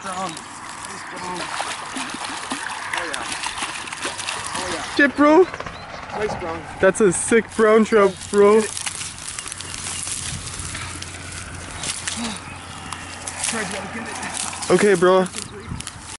brown. Nice brown. Oh yeah. Oh yeah. Shit, bro. Nice brown. That's a sick brown trout, bro. Okay, bro.